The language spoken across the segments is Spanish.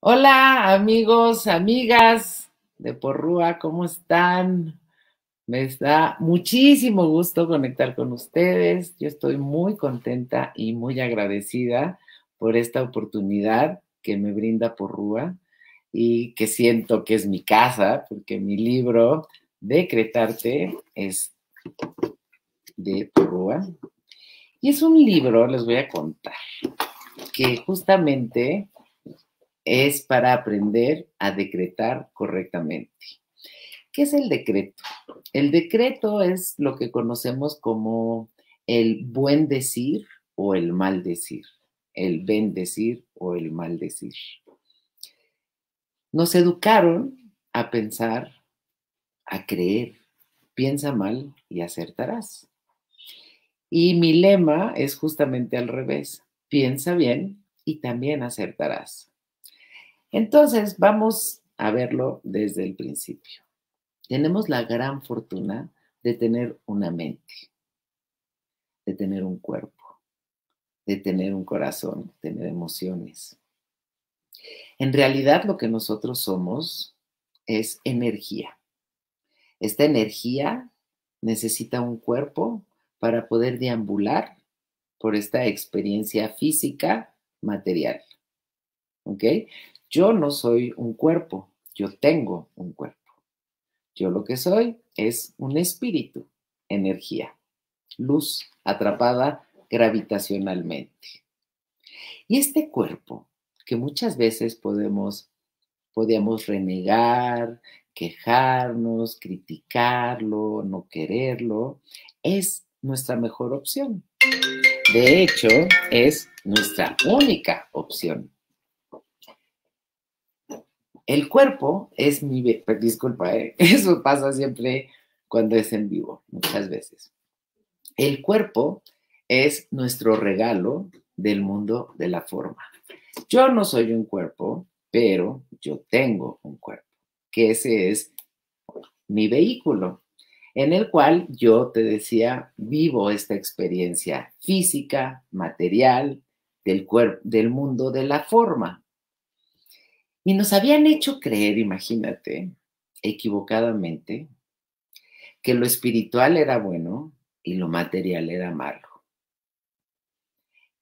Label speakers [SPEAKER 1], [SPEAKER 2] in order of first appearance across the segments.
[SPEAKER 1] Hola amigos, amigas de Porrúa, ¿cómo están? Me da muchísimo gusto conectar con ustedes. Yo estoy muy contenta y muy agradecida por esta oportunidad que me brinda Porrúa y que siento que es mi casa, porque mi libro Decretarte es de Porrúa. Y es un libro, les voy a contar, que justamente es para aprender a decretar correctamente. ¿Qué es el decreto? El decreto es lo que conocemos como el buen decir o el mal decir, el bendecir o el mal decir. Nos educaron a pensar, a creer, piensa mal y acertarás. Y mi lema es justamente al revés, piensa bien y también acertarás. Entonces, vamos a verlo desde el principio. Tenemos la gran fortuna de tener una mente, de tener un cuerpo, de tener un corazón, tener emociones. En realidad lo que nosotros somos es energía. Esta energía necesita un cuerpo para poder deambular por esta experiencia física material. ¿Ok? Yo no soy un cuerpo, yo tengo un cuerpo. Yo lo que soy es un espíritu, energía, luz atrapada gravitacionalmente. Y este cuerpo, que muchas veces podemos, podemos renegar, quejarnos, criticarlo, no quererlo, es nuestra mejor opción. De hecho, es nuestra única opción. El cuerpo es mi, disculpa, ¿eh? eso pasa siempre cuando es en vivo, muchas veces. El cuerpo es nuestro regalo del mundo de la forma. Yo no soy un cuerpo, pero yo tengo un cuerpo, que ese es mi vehículo, en el cual yo te decía, vivo esta experiencia física, material, del, cuerpo, del mundo de la forma. Y nos habían hecho creer, imagínate, equivocadamente, que lo espiritual era bueno y lo material era malo.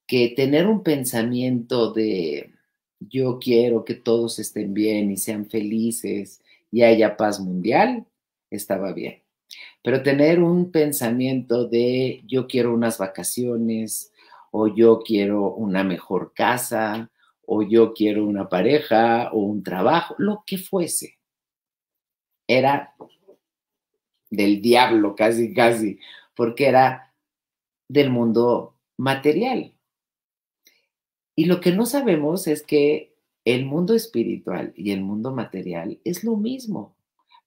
[SPEAKER 1] Que tener un pensamiento de yo quiero que todos estén bien y sean felices y haya paz mundial estaba bien. Pero tener un pensamiento de yo quiero unas vacaciones o yo quiero una mejor casa o yo quiero una pareja o un trabajo, lo que fuese. Era del diablo casi, casi, porque era del mundo material. Y lo que no sabemos es que el mundo espiritual y el mundo material es lo mismo.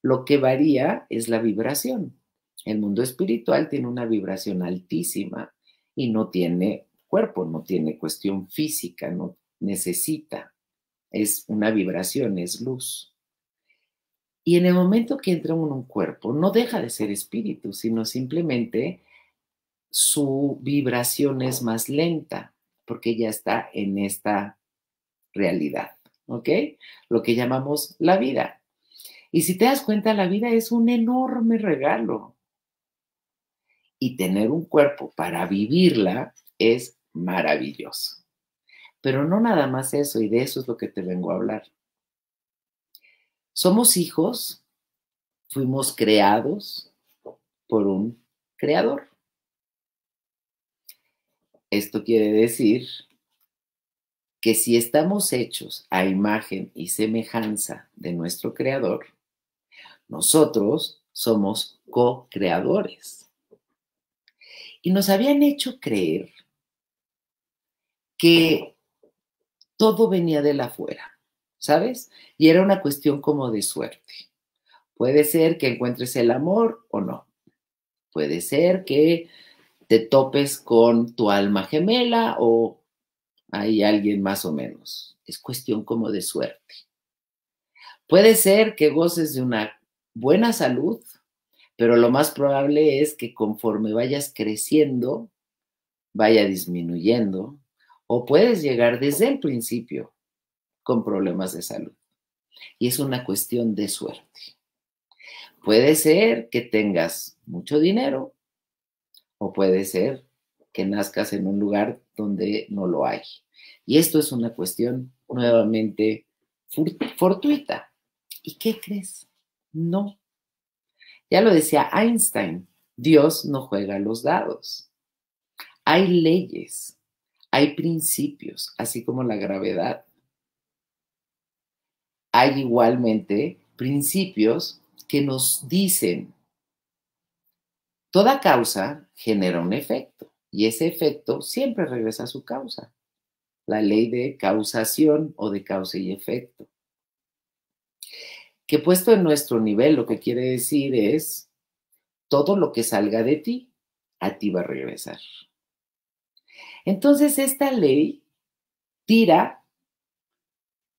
[SPEAKER 1] Lo que varía es la vibración. El mundo espiritual tiene una vibración altísima y no tiene cuerpo, no tiene cuestión física, no necesita. Es una vibración, es luz. Y en el momento que entra en un cuerpo, no deja de ser espíritu, sino simplemente su vibración es más lenta, porque ya está en esta realidad, ¿ok? Lo que llamamos la vida. Y si te das cuenta, la vida es un enorme regalo. Y tener un cuerpo para vivirla es maravilloso. Pero no nada más eso, y de eso es lo que te vengo a hablar. Somos hijos, fuimos creados por un creador. Esto quiere decir que si estamos hechos a imagen y semejanza de nuestro creador, nosotros somos co-creadores. Y nos habían hecho creer que todo venía de la afuera, ¿sabes? Y era una cuestión como de suerte. Puede ser que encuentres el amor o no. Puede ser que te topes con tu alma gemela o hay alguien más o menos. Es cuestión como de suerte. Puede ser que goces de una buena salud, pero lo más probable es que conforme vayas creciendo, vaya disminuyendo o puedes llegar desde el principio con problemas de salud. Y es una cuestión de suerte. Puede ser que tengas mucho dinero o puede ser que nazcas en un lugar donde no lo hay. Y esto es una cuestión nuevamente fortuita. ¿Y qué crees? No. Ya lo decía Einstein, Dios no juega los dados. Hay leyes, hay principios, así como la gravedad. Hay igualmente principios que nos dicen, toda causa genera un efecto y ese efecto siempre regresa a su causa. La ley de causación o de causa y efecto. Que puesto en nuestro nivel lo que quiere decir es, todo lo que salga de ti, a ti va a regresar. Entonces esta ley tira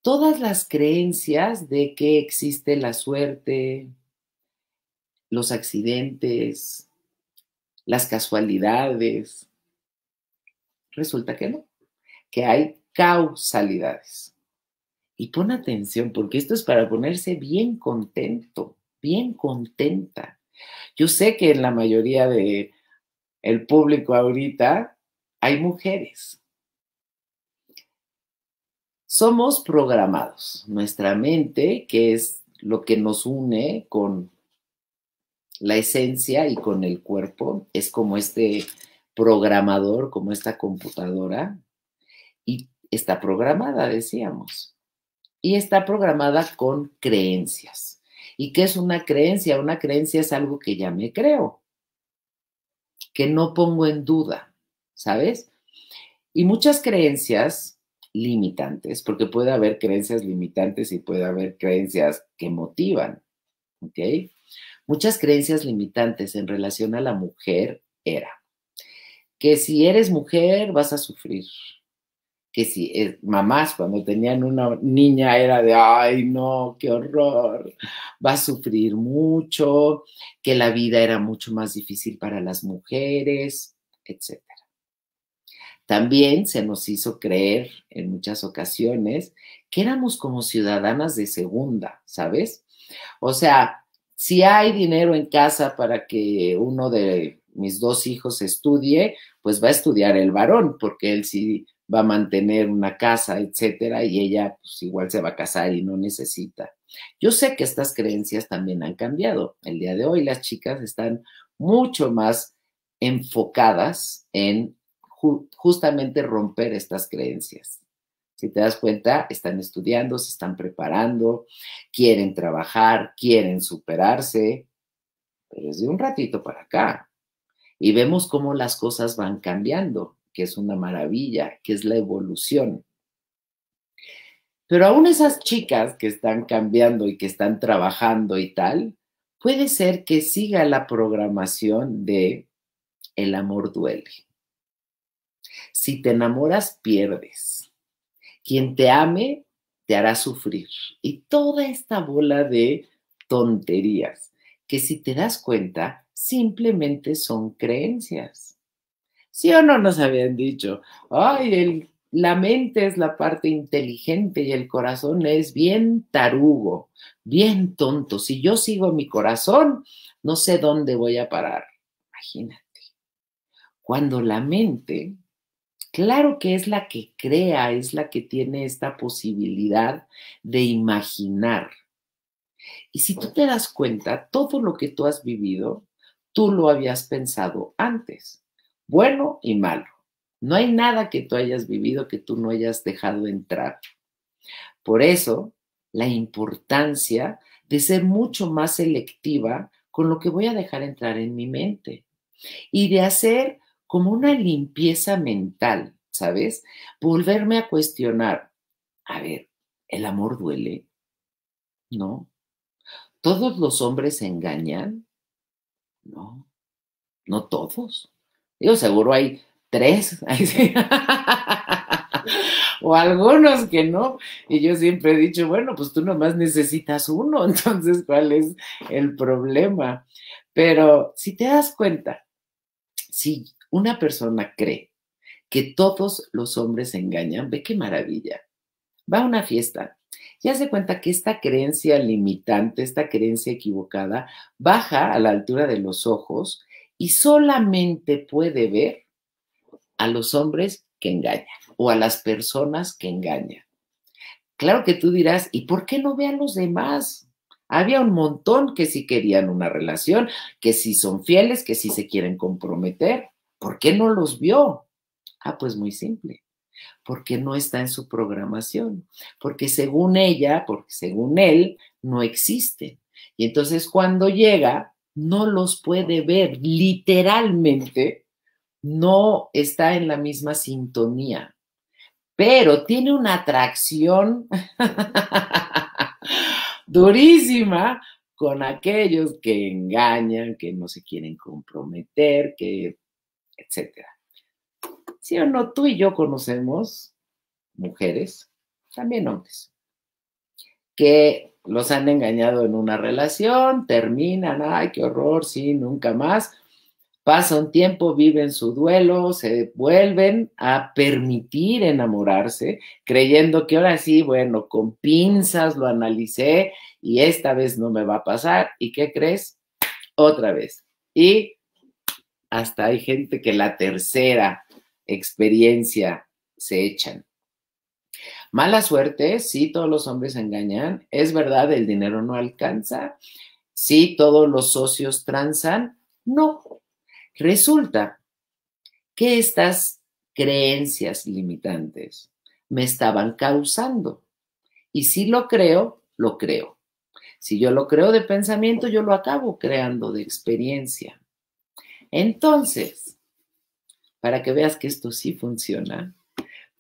[SPEAKER 1] todas las creencias de que existe la suerte, los accidentes, las casualidades. Resulta que no, que hay causalidades. Y pon atención, porque esto es para ponerse bien contento, bien contenta. Yo sé que en la mayoría de el público ahorita hay mujeres. Somos programados. Nuestra mente, que es lo que nos une con la esencia y con el cuerpo, es como este programador, como esta computadora, y está programada, decíamos y está programada con creencias. ¿Y qué es una creencia? Una creencia es algo que ya me creo, que no pongo en duda, ¿sabes? Y muchas creencias limitantes, porque puede haber creencias limitantes y puede haber creencias que motivan, ¿ok? Muchas creencias limitantes en relación a la mujer era que si eres mujer vas a sufrir, que si eh, mamás cuando tenían una niña era de, ay, no, qué horror, va a sufrir mucho, que la vida era mucho más difícil para las mujeres, etc. También se nos hizo creer en muchas ocasiones que éramos como ciudadanas de segunda, ¿sabes? O sea, si hay dinero en casa para que uno de mis dos hijos estudie, pues va a estudiar el varón, porque él sí va a mantener una casa, etcétera, y ella pues igual se va a casar y no necesita. Yo sé que estas creencias también han cambiado. El día de hoy las chicas están mucho más enfocadas en justamente romper estas creencias. Si te das cuenta, están estudiando, se están preparando, quieren trabajar, quieren superarse, pero es de un ratito para acá. Y vemos cómo las cosas van cambiando que es una maravilla, que es la evolución. Pero aún esas chicas que están cambiando y que están trabajando y tal, puede ser que siga la programación de el amor duele. Si te enamoras, pierdes. Quien te ame, te hará sufrir. Y toda esta bola de tonterías, que si te das cuenta, simplemente son creencias. ¿Sí o no nos habían dicho? Ay, el, la mente es la parte inteligente y el corazón es bien tarugo, bien tonto. Si yo sigo mi corazón, no sé dónde voy a parar. Imagínate. Cuando la mente, claro que es la que crea, es la que tiene esta posibilidad de imaginar. Y si tú te das cuenta, todo lo que tú has vivido, tú lo habías pensado antes bueno y malo. No hay nada que tú hayas vivido que tú no hayas dejado entrar. Por eso, la importancia de ser mucho más selectiva con lo que voy a dejar entrar en mi mente y de hacer como una limpieza mental, ¿sabes? Volverme a cuestionar, a ver, ¿el amor duele? ¿No? ¿Todos los hombres engañan? No, no todos. Digo, seguro hay tres. o algunos que no. Y yo siempre he dicho, bueno, pues tú nomás necesitas uno, entonces, ¿cuál es el problema? Pero si te das cuenta, si una persona cree que todos los hombres engañan, ve qué maravilla. va a una fiesta y hace cuenta que esta creencia limitante, esta creencia equivocada, baja a la altura de los ojos y solamente puede ver a los hombres que engañan o a las personas que engañan. Claro que tú dirás, ¿y por qué no ve a los demás? Había un montón que sí querían una relación, que sí son fieles, que sí se quieren comprometer. ¿Por qué no los vio? Ah, pues muy simple porque no está en su programación, porque según ella, porque según él, no existen. Y entonces cuando llega, no los puede ver, literalmente no está en la misma sintonía, pero tiene una atracción durísima con aquellos que engañan, que no se quieren comprometer, que etcétera. ¿Sí o no? Tú y yo conocemos mujeres, también hombres, que los han engañado en una relación, terminan, ay, qué horror, sí, nunca más. Pasa un tiempo, viven su duelo, se vuelven a permitir enamorarse, creyendo que ahora sí, bueno, con pinzas lo analicé y esta vez no me va a pasar. ¿Y qué crees? Otra vez. Y hasta hay gente que la tercera experiencia se echan. Mala suerte, sí, todos los hombres engañan. Es verdad, el dinero no alcanza. Sí, todos los socios transan. No. Resulta que estas creencias limitantes me estaban causando. Y si lo creo, lo creo. Si yo lo creo de pensamiento, yo lo acabo creando de experiencia. Entonces, para que veas que esto sí funciona,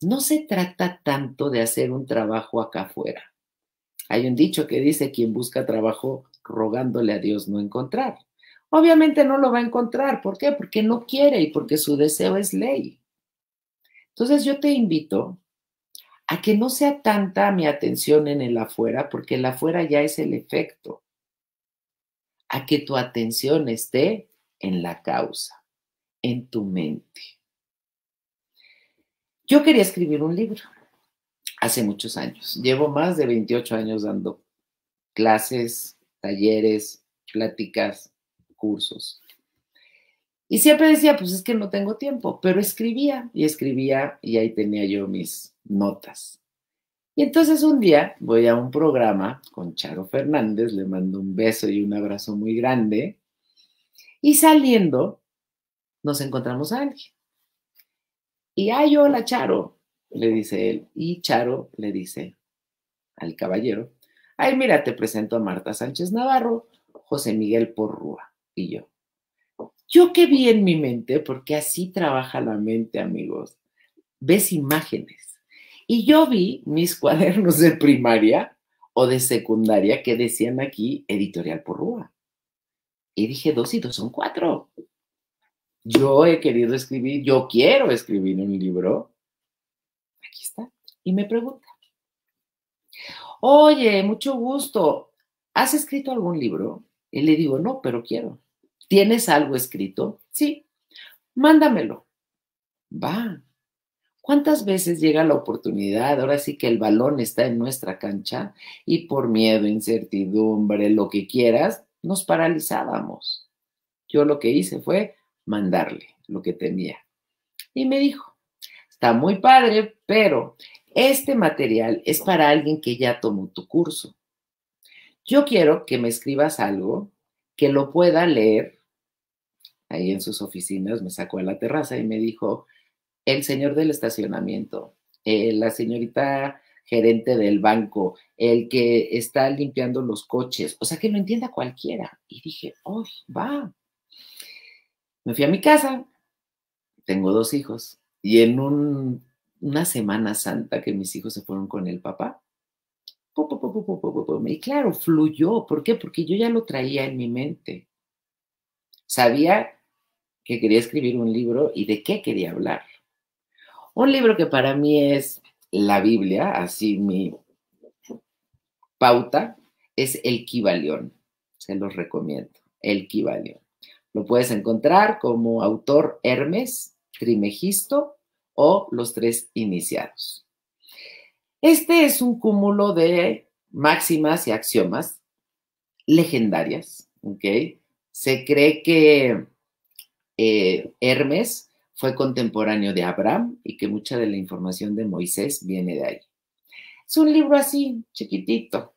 [SPEAKER 1] no se trata tanto de hacer un trabajo acá afuera. Hay un dicho que dice, quien busca trabajo rogándole a Dios no encontrar. Obviamente no lo va a encontrar. ¿Por qué? Porque no quiere y porque su deseo es ley. Entonces yo te invito a que no sea tanta mi atención en el afuera, porque el afuera ya es el efecto. A que tu atención esté en la causa en tu mente. Yo quería escribir un libro hace muchos años. Llevo más de 28 años dando clases, talleres, pláticas, cursos. Y siempre decía, pues es que no tengo tiempo, pero escribía y escribía y ahí tenía yo mis notas. Y entonces un día voy a un programa con Charo Fernández, le mando un beso y un abrazo muy grande. Y saliendo, nos encontramos a alguien. Y ay, hola, Charo, le dice él. Y Charo le dice al caballero, ay, mira, te presento a Marta Sánchez Navarro, José Miguel Porrúa y yo. Yo que vi en mi mente, porque así trabaja la mente, amigos, ves imágenes. Y yo vi mis cuadernos de primaria o de secundaria que decían aquí editorial Porrúa. Y dije, dos y dos son cuatro. Yo he querido escribir, yo quiero escribir un libro. Aquí está. Y me pregunta, oye, mucho gusto, ¿has escrito algún libro? Y le digo, no, pero quiero. ¿Tienes algo escrito? Sí, mándamelo. Va. ¿Cuántas veces llega la oportunidad? Ahora sí que el balón está en nuestra cancha y por miedo, incertidumbre, lo que quieras, nos paralizábamos. Yo lo que hice fue mandarle lo que tenía. Y me dijo, está muy padre, pero este material es para alguien que ya tomó tu curso. Yo quiero que me escribas algo que lo pueda leer. Ahí en sus oficinas me sacó a la terraza y me dijo, el señor del estacionamiento, eh, la señorita gerente del banco, el que está limpiando los coches, o sea, que lo entienda cualquiera. Y dije, oh, va, me fui a mi casa, tengo dos hijos, y en una Semana Santa que mis hijos se fueron con el papá, y claro, fluyó. ¿Por qué? Porque yo ya lo traía en mi mente. Sabía que quería escribir un libro y de qué quería hablar. Un libro que para mí es la Biblia, así mi pauta, es El Kibalión. Se los recomiendo, El Kibalión. Lo puedes encontrar como autor Hermes, Trimegisto o los tres iniciados. Este es un cúmulo de máximas y axiomas legendarias, ¿ok? Se cree que eh, Hermes fue contemporáneo de Abraham y que mucha de la información de Moisés viene de ahí. Es un libro así, chiquitito,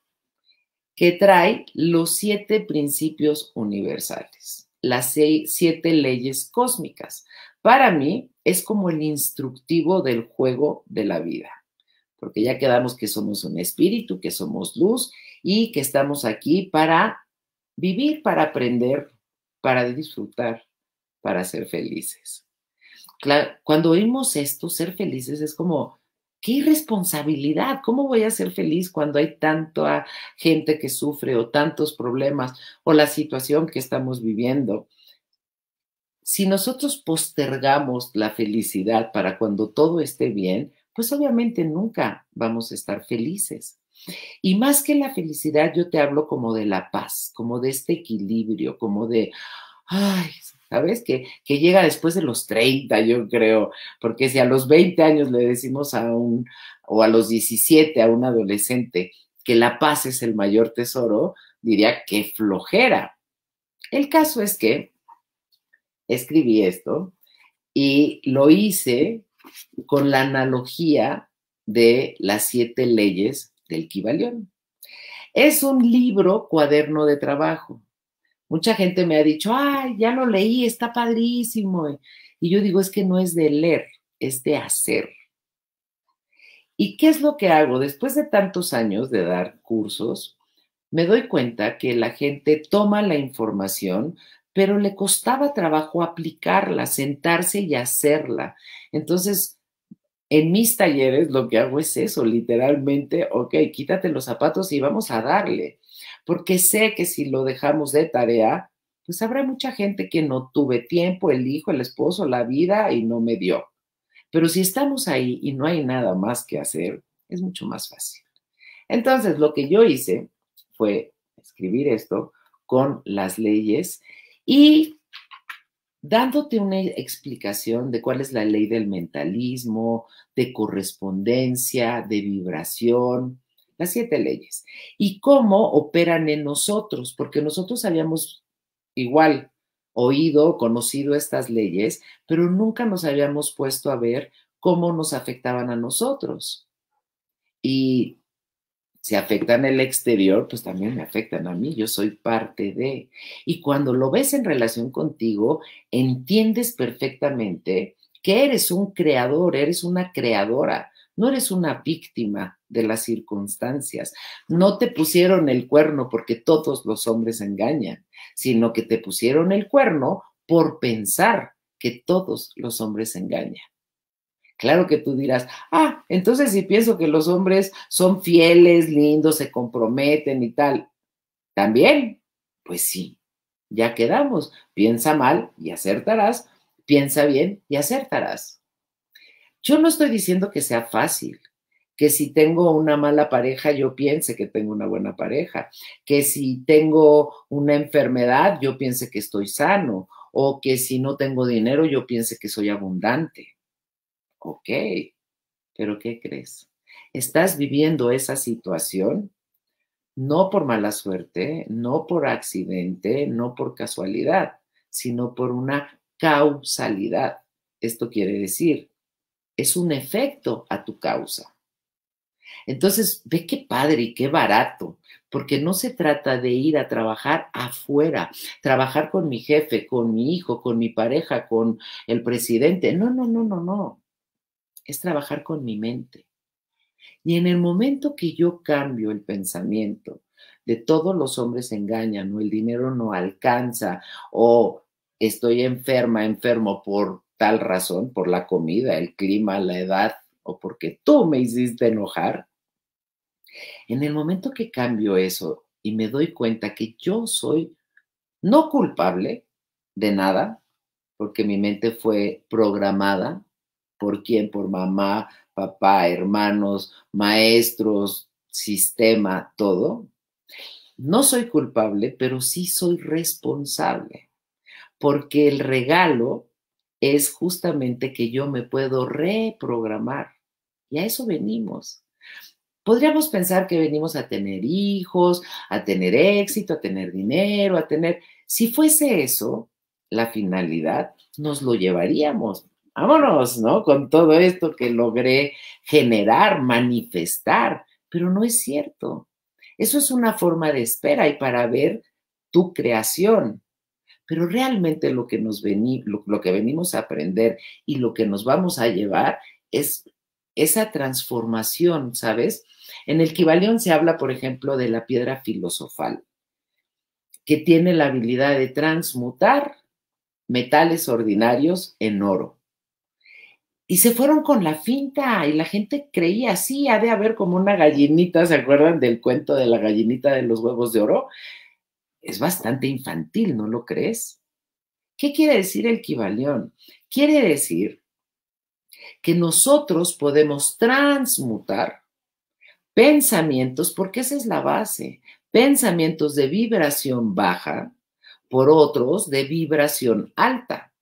[SPEAKER 1] que trae los siete principios universales, las siete leyes cósmicas. Para mí es como el instructivo del juego de la vida, porque ya quedamos que somos un espíritu, que somos luz y que estamos aquí para vivir, para aprender, para disfrutar, para ser felices. Cuando oímos esto, ser felices es como, qué irresponsabilidad, ¿cómo voy a ser feliz cuando hay tanta gente que sufre o tantos problemas o la situación que estamos viviendo? Si nosotros postergamos la felicidad para cuando todo esté bien, pues obviamente nunca vamos a estar felices. Y más que la felicidad, yo te hablo como de la paz, como de este equilibrio, como de, ay, ¿sabes? Que, que llega después de los 30, yo creo, porque si a los 20 años le decimos a un, o a los 17 a un adolescente que la paz es el mayor tesoro, diría que flojera. El caso es que escribí esto y lo hice con la analogía de las siete leyes del Kibalión. Es un libro cuaderno de trabajo. Mucha gente me ha dicho, ay, ya lo leí, está padrísimo. Y yo digo, es que no es de leer, es de hacer. ¿Y qué es lo que hago? Después de tantos años de dar cursos, me doy cuenta que la gente toma la información, pero le costaba trabajo aplicarla, sentarse y hacerla. Entonces, en mis talleres lo que hago es eso, literalmente, ok, quítate los zapatos y vamos a darle porque sé que si lo dejamos de tarea, pues habrá mucha gente que no tuve tiempo, el hijo, el esposo, la vida y no me dio. Pero si estamos ahí y no hay nada más que hacer, es mucho más fácil. Entonces, lo que yo hice fue escribir esto con las leyes y dándote una explicación de cuál es la ley del mentalismo, de correspondencia, de vibración, las siete leyes, y cómo operan en nosotros, porque nosotros habíamos igual oído, conocido estas leyes, pero nunca nos habíamos puesto a ver cómo nos afectaban a nosotros. Y si afectan el exterior, pues también me afectan a mí, yo soy parte de. Y cuando lo ves en relación contigo, entiendes perfectamente que eres un creador, eres una creadora, no eres una víctima de las circunstancias. No te pusieron el cuerno porque todos los hombres engañan, sino que te pusieron el cuerno por pensar que todos los hombres engañan. Claro que tú dirás, ah, entonces si pienso que los hombres son fieles, lindos, se comprometen y tal, también, pues sí, ya quedamos. Piensa mal y acertarás, piensa bien y acertarás. Yo no estoy diciendo que sea fácil, que si tengo una mala pareja yo piense que tengo una buena pareja, que si tengo una enfermedad yo piense que estoy sano, o que si no tengo dinero yo piense que soy abundante. Ok, pero ¿qué crees? Estás viviendo esa situación no por mala suerte, no por accidente, no por casualidad, sino por una causalidad. Esto quiere decir, es un efecto a tu causa. Entonces, ve qué padre y qué barato, porque no se trata de ir a trabajar afuera, trabajar con mi jefe, con mi hijo, con mi pareja, con el presidente. No, no, no, no, no. Es trabajar con mi mente. Y en el momento que yo cambio el pensamiento de todos los hombres engañan o el dinero no alcanza o estoy enferma, enfermo por tal razón, por la comida, el clima, la edad o porque tú me hiciste enojar, en el momento que cambio eso y me doy cuenta que yo soy no culpable de nada, porque mi mente fue programada por quién, por mamá, papá, hermanos, maestros, sistema, todo. No soy culpable, pero sí soy responsable, porque el regalo es justamente que yo me puedo reprogramar. Y a eso venimos. Podríamos pensar que venimos a tener hijos, a tener éxito, a tener dinero, a tener... Si fuese eso, la finalidad, nos lo llevaríamos. Vámonos, ¿no? Con todo esto que logré generar, manifestar, pero no es cierto. Eso es una forma de espera y para ver tu creación. Pero realmente lo que, nos vení, lo, que venimos a aprender y lo que nos vamos a llevar es esa transformación, ¿sabes? En el Kibalión se habla, por ejemplo, de la piedra filosofal, que tiene la habilidad de transmutar metales ordinarios en oro. Y se fueron con la finta y la gente creía, sí, ha de haber como una gallinita, ¿se acuerdan del cuento de la gallinita de los huevos de oro? Es bastante infantil, ¿no lo crees? ¿Qué quiere decir el Kibalión? Quiere decir que nosotros podemos transmutar pensamientos, porque esa es la base, pensamientos de vibración baja por otros de vibración alta.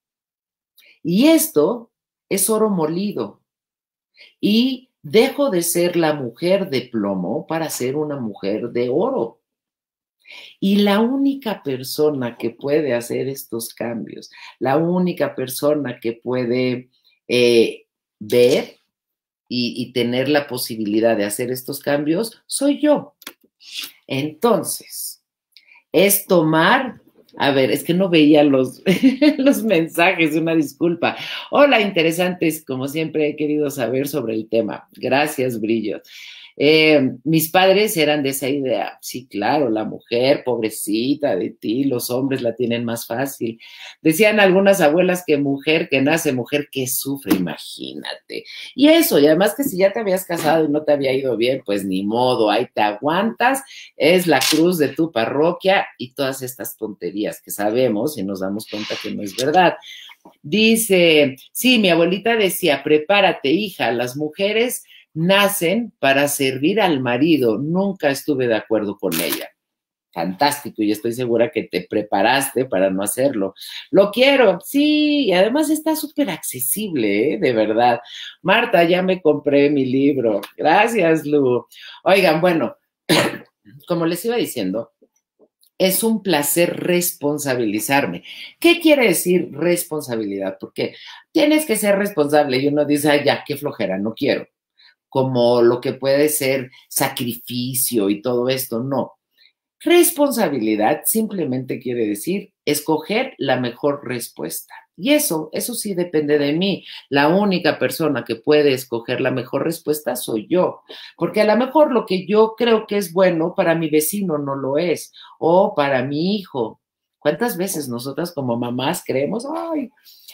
[SPEAKER 1] Y esto es oro molido. Y dejo de ser la mujer de plomo para ser una mujer de oro. Y la única persona que puede hacer estos cambios, la única persona que puede eh, ver y, tener la posibilidad de hacer estos cambios, soy yo. Entonces, es tomar a ver, es que no veía los, los mensajes, una disculpa. Hola, interesantes, como siempre he querido saber sobre el tema. Gracias, Brillo. Eh, mis padres eran de esa idea. Sí, claro, la mujer, pobrecita de ti, los hombres la tienen más fácil. Decían algunas abuelas que mujer que nace, mujer que sufre, imagínate. Y eso, y además que si ya te habías casado y no te había ido bien, pues ni modo, ahí te aguantas, es la cruz de tu parroquia y todas estas tonterías que sabemos y nos damos cuenta que no es verdad. Dice, sí, mi abuelita decía, prepárate, hija, las mujeres nacen para servir al marido. Nunca estuve de acuerdo con ella. Fantástico, y estoy segura que te preparaste para no hacerlo. Lo quiero, sí, y además está súper accesible, ¿eh? de verdad. Marta, ya me compré mi libro. Gracias, Lu. Oigan, bueno, como les iba diciendo, es un placer responsabilizarme. ¿Qué quiere decir responsabilidad? Porque tienes que ser responsable y uno dice, ay, ya, qué flojera, no quiero como lo que puede ser sacrificio y todo esto, no. Responsabilidad simplemente quiere decir escoger la mejor respuesta. Y eso, eso sí depende de mí. La única persona que puede escoger la mejor respuesta soy yo. Porque a lo mejor lo que yo creo que es bueno para mi vecino no lo es. O para mi hijo. ¿Cuántas veces nosotras como mamás creemos, ay,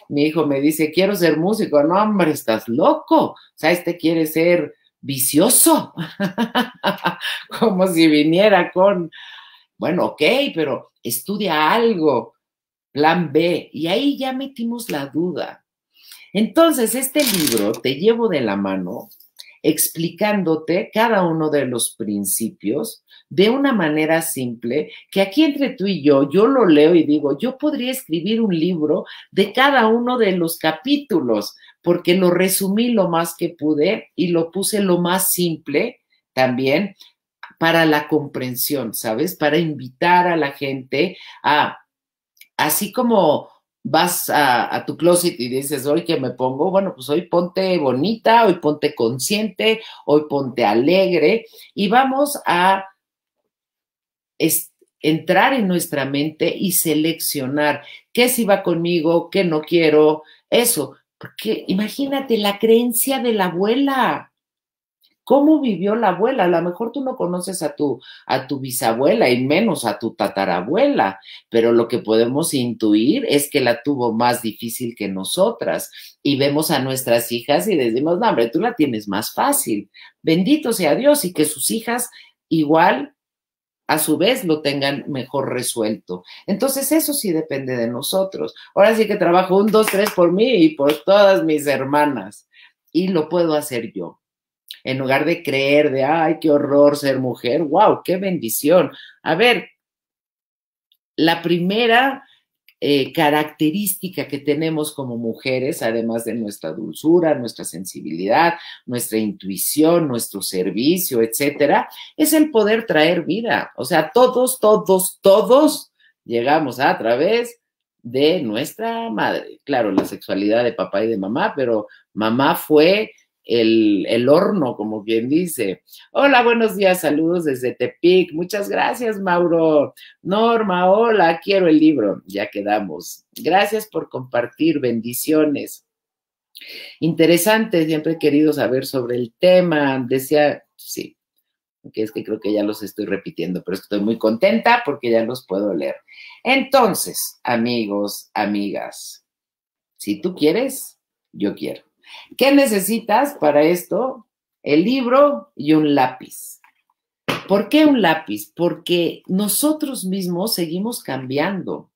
[SPEAKER 1] mi hijo me dice, quiero ser músico. No, hombre, estás loco. O sea, este quiere ser vicioso. Como si viniera con, bueno, ok, pero estudia algo. Plan B. Y ahí ya metimos la duda. Entonces, este libro te llevo de la mano explicándote cada uno de los principios de una manera simple, que aquí entre tú y yo, yo lo leo y digo, yo podría escribir un libro de cada uno de los capítulos, porque lo resumí lo más que pude y lo puse lo más simple también para la comprensión, ¿sabes? Para invitar a la gente a, así como vas a, tu closet y dices, hoy que me pongo, bueno, pues hoy ponte bonita, hoy ponte consciente, hoy ponte alegre y vamos a entrar en nuestra mente y seleccionar qué si va conmigo, qué no quiero, eso, porque imagínate la creencia de la abuela. ¿Cómo vivió la abuela? A lo mejor tú no conoces a tu, a tu bisabuela y menos a tu tatarabuela, pero lo que podemos intuir es que la tuvo más difícil que nosotras. Y vemos a nuestras hijas y decimos, no, hombre, tú la tienes más fácil. Bendito sea Dios y que sus hijas igual a su vez lo tengan mejor resuelto. Entonces, eso sí depende de nosotros. Ahora sí que trabajo un, dos, tres por mí y por todas mis hermanas. Y lo puedo hacer yo en lugar de creer de, ay, qué horror ser mujer, wow, qué bendición. A ver, la primera eh, característica que tenemos como mujeres, además de nuestra dulzura, nuestra sensibilidad, nuestra intuición, nuestro servicio, etcétera, es el poder traer vida. O sea, todos, todos, todos llegamos a través de nuestra madre. Claro, la sexualidad de papá y de mamá, pero mamá fue el, horno, como quien dice. Hola, buenos días, saludos desde Tepic. Muchas gracias, Mauro. Norma, hola, quiero el libro. Ya quedamos. Gracias por compartir, bendiciones. Interesante, siempre he querido saber sobre el tema. Decía, sí, que es que creo que ya los estoy repitiendo, pero estoy muy contenta porque ya los puedo leer. Entonces, amigos, amigas, si tú quieres, yo quiero. ¿Qué necesitas para esto? El libro y un lápiz. ¿Por qué un lápiz? Porque nosotros mismos seguimos cambiando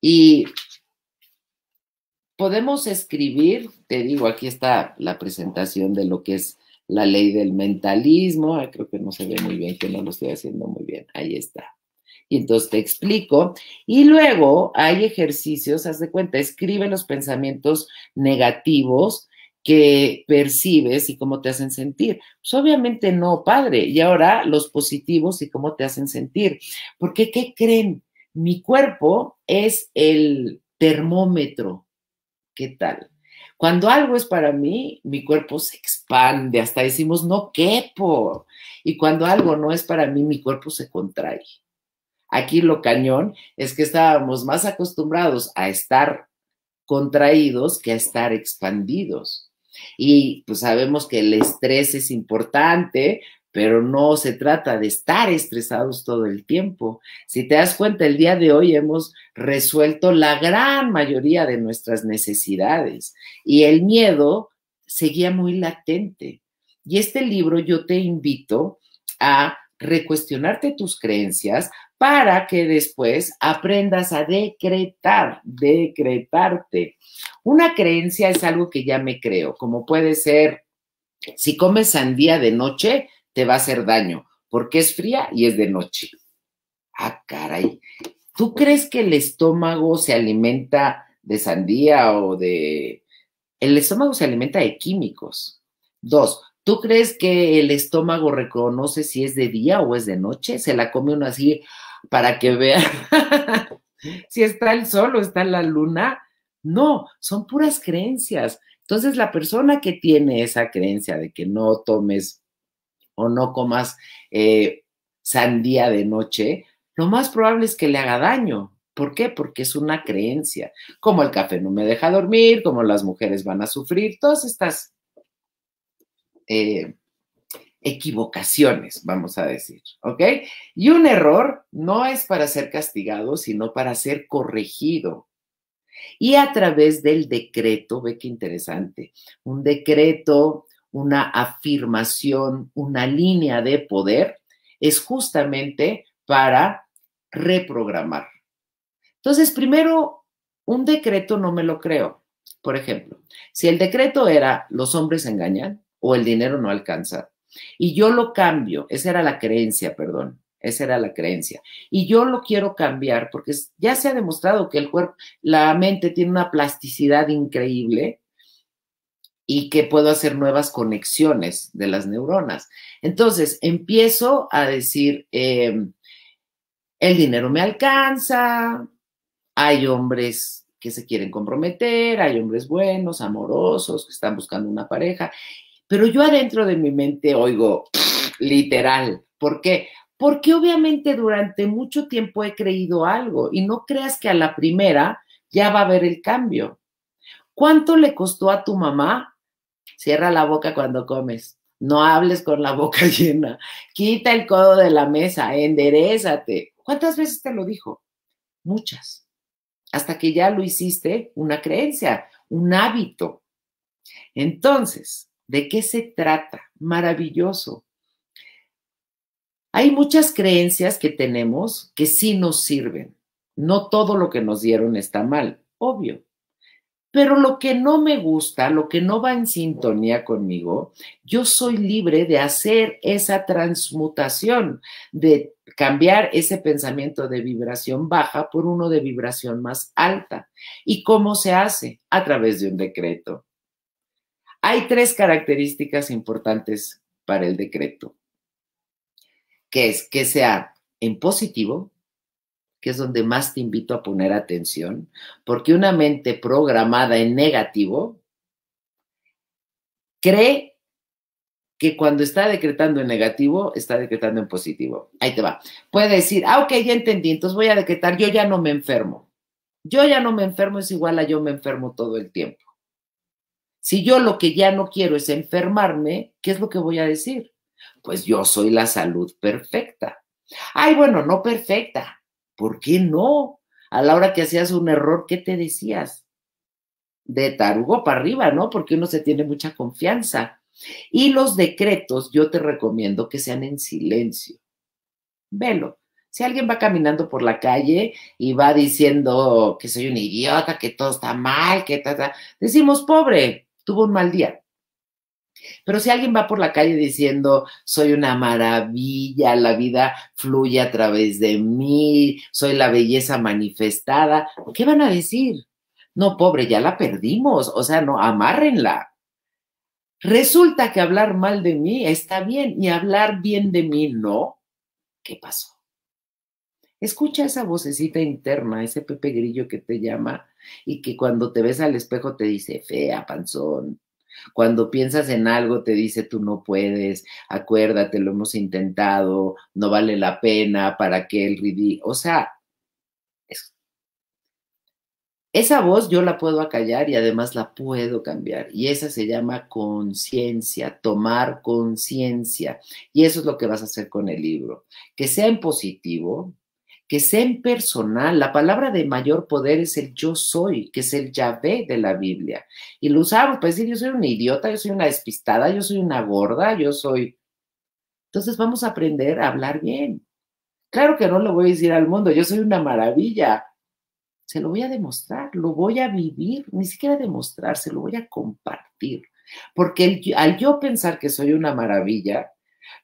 [SPEAKER 1] y podemos escribir, te digo, aquí está la presentación de lo que es la ley del mentalismo, creo que no se ve muy bien, que no lo estoy haciendo muy bien, ahí está. Y entonces te explico. Y luego hay ejercicios, haz de cuenta, escribe los pensamientos negativos que percibes y cómo te hacen sentir. Pues obviamente no, padre. Y ahora los positivos y cómo te hacen sentir. Porque, ¿qué creen? Mi cuerpo es el termómetro. ¿Qué tal? Cuando algo es para mí, mi cuerpo se expande, hasta decimos, no quepo. Y cuando algo no es para mí, mi cuerpo se contrae. Aquí lo cañón es que estábamos más acostumbrados a estar contraídos que a estar expandidos. Y pues sabemos que el estrés es importante, pero no se trata de estar estresados todo el tiempo. Si te das cuenta, el día de hoy hemos resuelto la gran mayoría de nuestras necesidades y el miedo seguía muy latente. Y este libro yo te invito a recuestionarte tus creencias para que después aprendas a decretar, decretarte. Una creencia es algo que ya me creo, como puede ser, si comes sandía de noche, te va a hacer daño, porque es fría y es de noche. Ah, caray. ¿Tú crees que el estómago se alimenta de sandía o de... El estómago se alimenta de químicos. Dos, ¿tú crees que el estómago reconoce si es de día o es de noche? Se la come uno así para que vea si está el sol o está la luna. No, son puras creencias. Entonces, la persona que tiene esa creencia de que no tomes o no comas eh, sandía de noche, lo más probable es que le haga daño. ¿Por qué? Porque es una creencia. Como el café no me deja dormir, como las mujeres van a sufrir, todas estas eh, equivocaciones, vamos a decir, ¿ok? Y un error no es para ser castigado, sino para ser corregido. Y a través del decreto, ve qué interesante, un decreto una afirmación, una línea de poder, es justamente para reprogramar. Entonces, primero, un decreto no me lo creo. Por ejemplo, si el decreto era los hombres engañan o el dinero no alcanza, y yo lo cambio, esa era la creencia, perdón, esa era la creencia. Y yo lo quiero cambiar porque ya se ha demostrado que el cuerpo, la mente tiene una plasticidad increíble y que puedo hacer nuevas conexiones de las neuronas. Entonces, empiezo a decir, em, el dinero me alcanza, hay hombres que se quieren comprometer, hay hombres buenos, amorosos, que están buscando una pareja, pero yo adentro de mi mente oigo literal. ¿Por qué? Porque obviamente durante mucho tiempo he creído algo y no creas que a la primera ya va a haber el cambio. ¿Cuánto le costó a tu mamá Cierra la boca cuando comes. No hables con la boca llena. Quita el codo de la mesa, enderezate. ¿Cuántas veces te lo dijo? Muchas. Hasta que ya lo hiciste una creencia, un hábito. Entonces, ¿de qué se trata? Maravilloso. Hay muchas creencias que tenemos que sí nos sirven. No todo lo que nos dieron está mal, obvio. Pero lo que no me gusta, lo que no va en sintonía conmigo, yo soy libre de hacer esa transmutación, de cambiar ese pensamiento de vibración baja por uno de vibración más alta. ¿Y cómo se hace? A través de un decreto. Hay tres características importantes para el decreto, que es que sea en positivo, que es donde más te invito a poner atención, porque una mente programada en negativo cree que cuando está decretando en negativo, está decretando en positivo. Ahí te va. Puede decir, ah, ok, ya entendí, entonces voy a decretar, yo ya no me enfermo. Yo ya no me enfermo es igual a yo me enfermo todo el tiempo. Si yo lo que ya no quiero es enfermarme, ¿qué es lo que voy a decir? Pues yo soy la salud perfecta. Ay, bueno, no perfecta, ¿Por qué no? A la hora que hacías un error, ¿qué te decías? De tarugo para arriba, ¿no? Porque uno se tiene mucha confianza. Y los decretos, yo te recomiendo que sean en silencio. Velo. Si alguien va caminando por la calle y va diciendo que soy un idiota, que todo está mal, que ta, decimos, pobre, tuvo un mal día. Pero si alguien va por la calle diciendo, soy una maravilla, la vida fluye a través de mí, soy la belleza manifestada, ¿qué van a decir? No, pobre, ya la perdimos, o sea, no, amárrenla. Resulta que hablar mal de mí está bien y hablar bien de mí no. ¿Qué pasó? Escucha esa vocecita interna, ese Pepe Grillo que te llama y que cuando te ves al espejo te dice, fea, panzón, cuando piensas en algo, te dice tú no puedes, acuérdate, lo hemos intentado, no vale la pena, para que el ridículo. O sea, esa voz yo la puedo acallar y además la puedo cambiar. Y esa se llama conciencia, tomar conciencia. Y eso es lo que vas a hacer con el libro. Que sea en positivo, que sea en personal. La palabra de mayor poder es el yo soy, que es el Yahvé de la Biblia. Y lo usamos para decir, yo soy una idiota, yo soy una despistada, yo soy una gorda, yo soy... Entonces vamos a aprender a hablar bien. Claro que no lo voy a decir al mundo, yo soy una maravilla. Se lo voy a demostrar, lo voy a vivir, ni siquiera demostrar, se lo voy a compartir. Porque al yo pensar que soy una maravilla,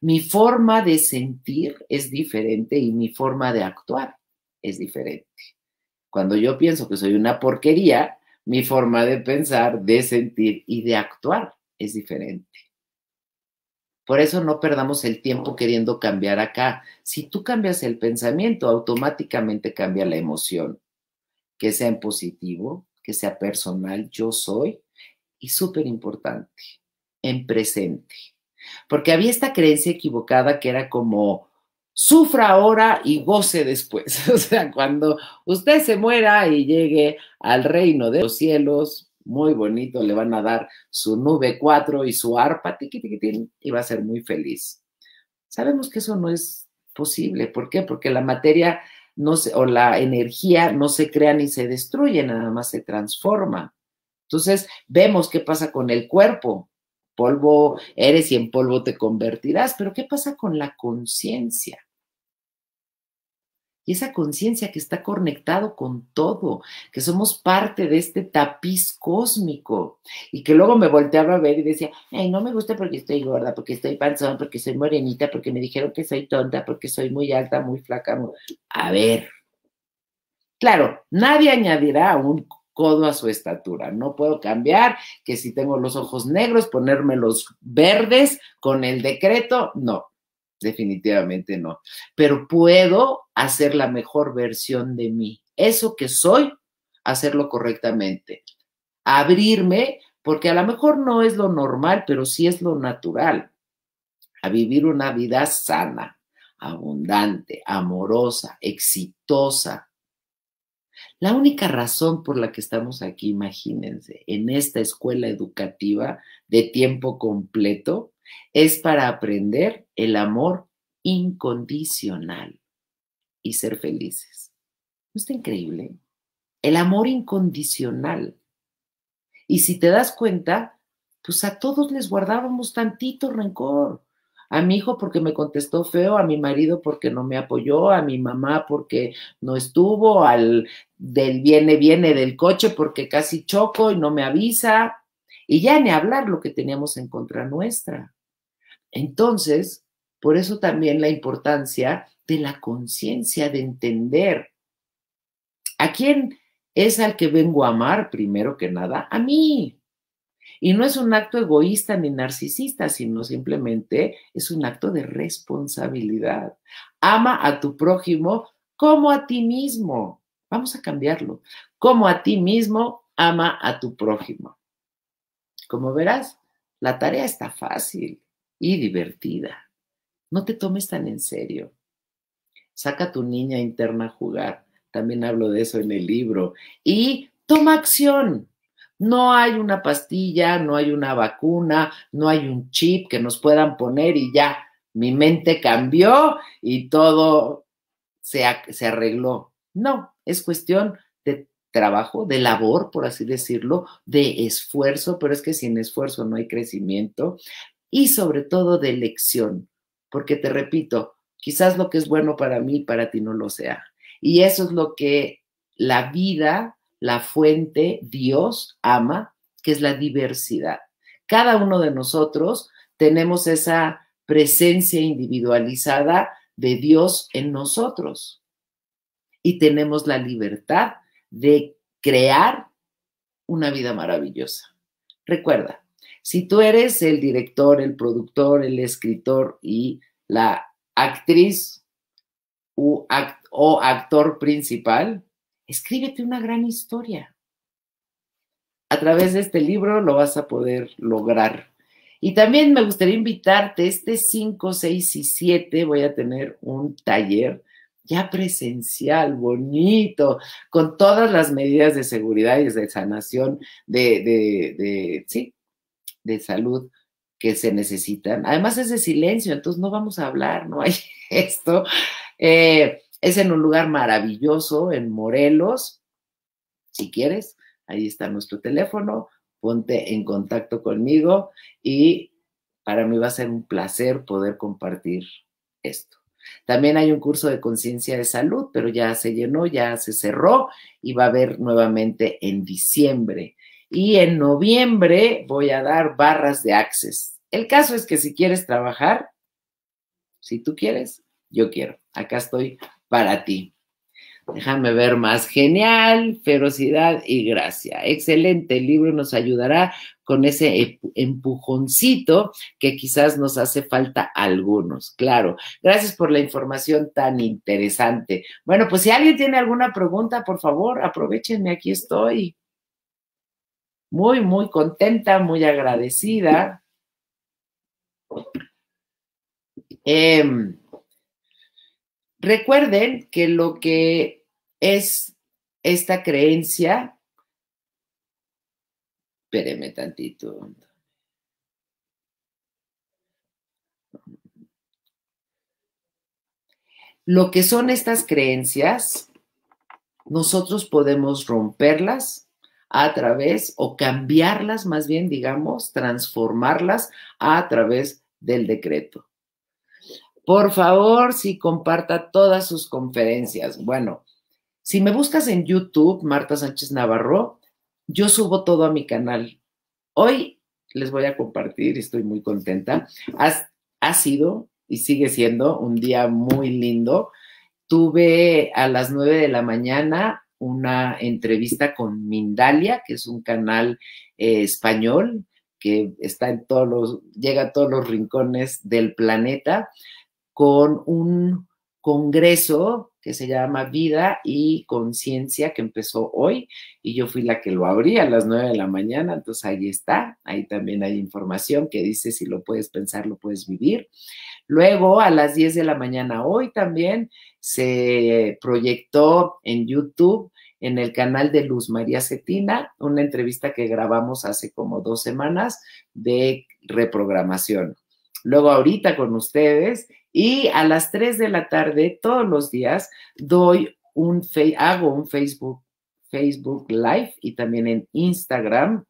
[SPEAKER 1] mi forma de sentir es diferente y mi forma de actuar es diferente. Cuando yo pienso que soy una porquería, mi forma de pensar, de sentir y de actuar es diferente. Por eso no perdamos el tiempo queriendo cambiar acá. Si tú cambias el pensamiento, automáticamente cambia la emoción. Que sea en positivo, que sea personal, yo soy. Y súper importante, en presente. Porque había esta creencia equivocada que era como, sufra ahora y goce después. O sea, cuando usted se muera y llegue al reino de los cielos, muy bonito, le van a dar su nube 4 y su arpa, tiqui, y va a ser muy feliz. Sabemos que eso no es posible. ¿Por qué? Porque la materia no se, o la energía no se crea ni se destruye, nada más se transforma. Entonces, vemos qué pasa con el cuerpo polvo eres y en polvo te convertirás. Pero ¿qué pasa con la conciencia? Y esa conciencia que está conectado con todo, que somos parte de este tapiz cósmico. Y que luego me volteaba a ver y decía, ay, no me gusta porque estoy gorda, porque estoy panzón, porque soy morenita, porque me dijeron que soy tonta, porque soy muy alta, muy flaca. A ver. Claro, nadie añadirá un codo a su estatura. No puedo cambiar que si tengo los ojos negros, ponérmelos verdes con el decreto. No, definitivamente no. Pero puedo hacer la mejor versión de mí. Eso que soy, hacerlo correctamente. Abrirme, porque a lo mejor no es lo normal, pero sí es lo natural. A vivir una vida sana, abundante, amorosa, exitosa, la única razón por la que estamos aquí, imagínense, en esta escuela educativa de tiempo completo, es para aprender el amor incondicional y ser felices. ¿No está increíble? El amor incondicional. Y si te das cuenta, pues a todos les guardábamos tantito rencor. A mi hijo porque me contestó feo, a mi marido porque no me apoyó, a mi mamá porque no estuvo, al del viene, viene del coche porque casi choco y no me avisa, y ya ni hablar lo que teníamos en contra nuestra. Entonces, por eso también la importancia de la conciencia, de entender a quién es al que vengo a amar primero que nada, a mí. Y no es un acto egoísta ni narcisista, sino simplemente es un acto de responsabilidad. Ama a tu prójimo como a ti mismo. Vamos a cambiarlo. Como a ti mismo, ama a tu prójimo. Como verás, la tarea está fácil y divertida. No te tomes tan en serio. Saca a tu niña interna a jugar. También hablo de eso en el libro. Y toma acción. No hay una pastilla, no hay una vacuna, no hay un chip que nos puedan poner y ya mi mente cambió y todo se, se arregló. No, es cuestión de trabajo, de labor, por así decirlo, de esfuerzo, pero es que sin esfuerzo no hay crecimiento y sobre todo de elección, porque te repito, quizás lo que es bueno para mí, para ti no lo sea. Y eso es lo que la vida la fuente Dios ama, que es la diversidad. Cada uno de nosotros tenemos esa presencia individualizada de Dios en nosotros y tenemos la libertad de crear una vida maravillosa. Recuerda, si tú eres el director, el productor, el escritor y la actriz o, actor principal, escríbete una gran historia. A través de este libro lo vas a poder lograr. Y también me gustaría invitarte, este 5, 6 y 7 voy a tener un taller ya presencial, bonito, con todas las medidas de seguridad y de sanación, de, de, sí, de salud que se necesitan. Además es de silencio, entonces no vamos a hablar, no hay esto. Eh, es en un lugar maravilloso, en Morelos. Si quieres, ahí está nuestro teléfono, ponte en contacto conmigo y para mí va a ser un placer poder compartir esto. También hay un curso de conciencia de salud, pero ya se llenó, ya se cerró y va a haber nuevamente en diciembre. Y en noviembre voy a dar barras de access. El caso es que si quieres trabajar, si tú quieres, yo quiero. Acá estoy para ti. Déjame ver más. Genial, ferocidad y gracia. Excelente. El libro nos ayudará con ese empujoncito que quizás nos hace falta a algunos. Claro. Gracias por la información tan interesante. Bueno, pues si alguien tiene alguna pregunta, por favor, aprovechenme. Aquí estoy. Muy, muy contenta, muy agradecida. Eh, Recuerden que lo que es esta creencia, espérenme tantito. Lo que son estas creencias, nosotros podemos romperlas a través o cambiarlas, más bien, digamos, transformarlas a través del decreto. Por favor, si comparta todas sus conferencias. Bueno, si me buscas en YouTube, Marta Sánchez Navarro, yo subo todo a mi canal. Hoy les voy a compartir, estoy muy contenta. ha sido y sigue siendo un día muy lindo. Tuve a las nueve de la mañana una entrevista con Mindalia, que es un canal eh, español que está en todos los, llega a todos los rincones del planeta con un congreso que se llama Vida y Conciencia, que empezó hoy, y yo fui la que lo abrí a las nueve de la mañana, entonces ahí está, ahí también hay información que dice si lo puedes pensar, lo puedes vivir. Luego, a las 10 de la mañana hoy también se proyectó en YouTube, en el canal de Luz María Cetina, una entrevista que grabamos hace como dos semanas de reprogramación. Luego ahorita con ustedes y a las 3 de la tarde, todos los días, doy un, hago un Facebook, Facebook Live y también en Instagram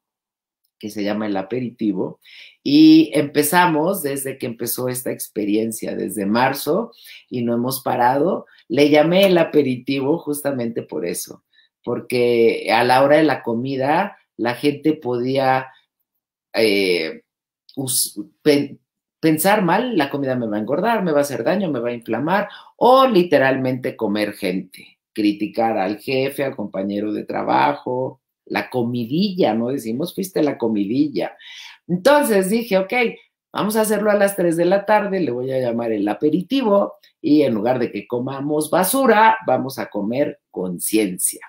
[SPEAKER 1] que se llama el aperitivo. Y empezamos desde que empezó esta experiencia, desde marzo, y no hemos parado. Le llamé el aperitivo justamente por eso, porque a la hora de la comida la gente podía eh, pensar mal, la comida me va a engordar, me va a hacer daño, me va a inflamar, o literalmente comer gente, criticar al jefe, al compañero de trabajo, la comidilla, ¿no? Decimos, fuiste la comidilla. Entonces dije, ok, vamos a hacerlo a las 3 de la tarde, le voy a llamar el aperitivo y en lugar de que comamos basura, vamos a comer conciencia.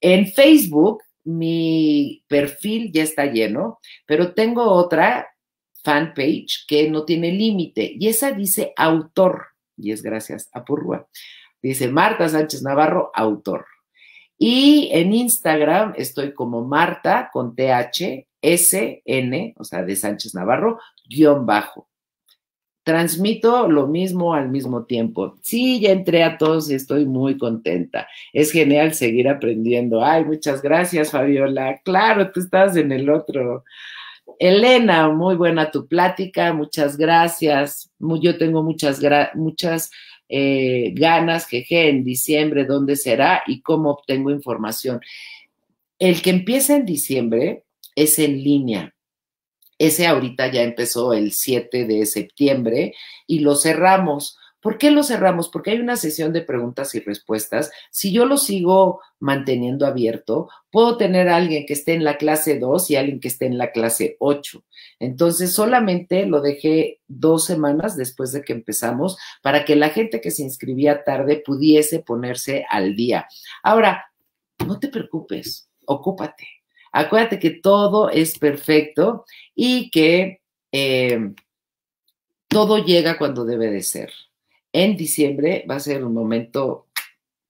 [SPEAKER 1] En Facebook mi perfil ya está lleno, pero tengo otra fanpage que no tiene límite y esa dice autor y es gracias a Purrua. Dice Marta Sánchez Navarro, autor. Y en Instagram estoy como Marta con TH, SN, o sea, de Sánchez Navarro, guion bajo. Transmito lo mismo al mismo tiempo. Sí, ya entré a todos y estoy muy contenta. Es genial seguir aprendiendo. Ay, muchas gracias, Fabiola. Claro, tú estás en el otro. Elena, muy buena tu plática, muchas gracias. Yo tengo muchas, muchas eh, ganas, jeje, en diciembre, ¿dónde será y cómo obtengo información? El que empieza en diciembre es en línea. Ese ahorita ya empezó el 7 de septiembre y lo cerramos. ¿Por qué lo cerramos? Porque hay una sesión de preguntas y respuestas. Si yo lo sigo manteniendo abierto, puedo tener a alguien que esté en la clase 2 y alguien que esté en la clase 8. Entonces, solamente lo dejé dos semanas después de que empezamos para que la gente que se inscribía tarde pudiese ponerse al día. Ahora, no te preocupes, ocúpate. Acuérdate que todo es perfecto y que eh, todo llega cuando debe de ser en diciembre va a ser un momento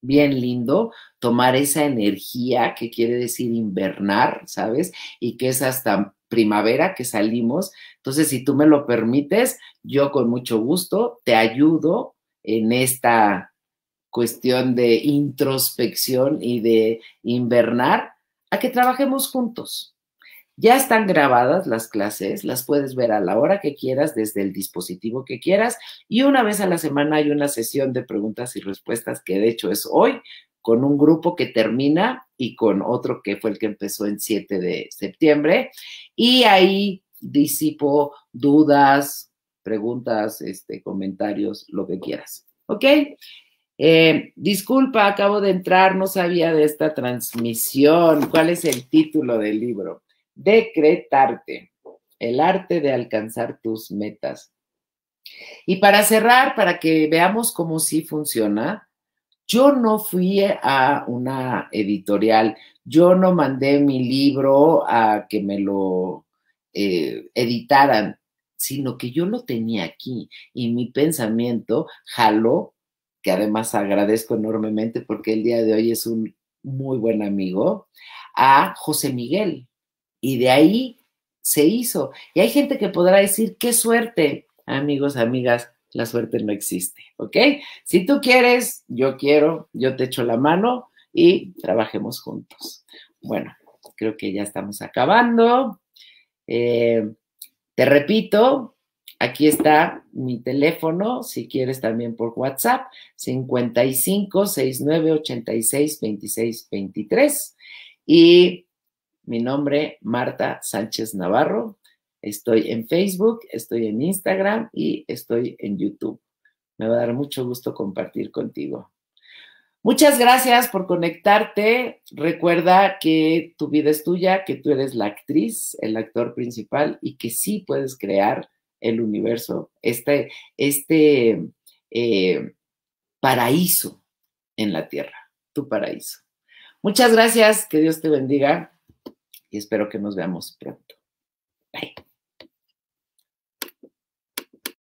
[SPEAKER 1] bien lindo, tomar esa energía que quiere decir invernar, ¿sabes? Y que es hasta primavera que salimos. Entonces, si tú me lo permites, yo con mucho gusto te ayudo en esta cuestión de introspección y de invernar a que trabajemos juntos. Ya están grabadas las clases, las puedes ver a la hora que quieras, desde el dispositivo que quieras, y una vez a la semana hay una sesión de preguntas y respuestas, que de hecho es hoy, con un grupo que termina y con otro que fue el que empezó en 7 de septiembre, y ahí disipo dudas, preguntas, este, comentarios, lo que quieras. ¿Ok? Eh, disculpa, acabo de entrar, no sabía de esta transmisión. ¿Cuál es el título del libro? Decretarte, el arte de alcanzar tus metas. Y para cerrar, para que veamos cómo sí funciona, yo no fui a una editorial, yo no mandé mi libro a que me lo eh, editaran, sino que yo lo tenía aquí y mi pensamiento jaló, que además agradezco enormemente porque el día de hoy es un muy buen amigo, a José Miguel y de ahí se hizo. Y hay gente que podrá decir, qué suerte, amigos, amigas, la suerte no existe, ¿ok? Si tú quieres, yo quiero, yo te echo la mano y trabajemos juntos. Bueno, creo que ya estamos acabando. Eh, te repito, aquí está mi teléfono, si quieres también por WhatsApp, 55 69 86 26 23. Y mi nombre, Marta Sánchez Navarro. Estoy en Facebook, estoy en Instagram y estoy en YouTube. Me va a dar mucho gusto compartir contigo. Muchas gracias por conectarte. Recuerda que tu vida es tuya, que tú eres la actriz, el actor principal y que sí puedes crear el universo, este, este eh, paraíso en la tierra, tu paraíso. Muchas gracias, que Dios te bendiga y espero que nos veamos pronto.